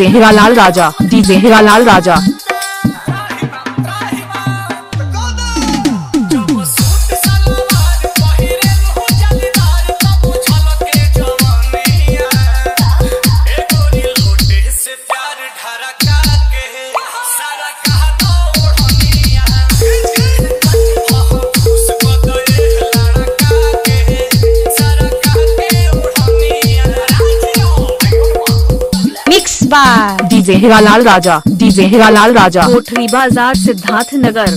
DJ Hiralal Raja DJ Hiralal Raja. धरा by DJ Hiralal Raja DJ Hiralal Raja Kothri Bazar Siddharth नगर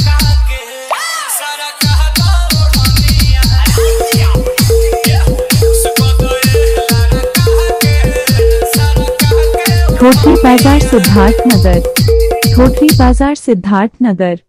ठोठरी बाज़ार सिद्धार्थ नगर। ठोठरी बाज़ार सिद्धार्थ नगर।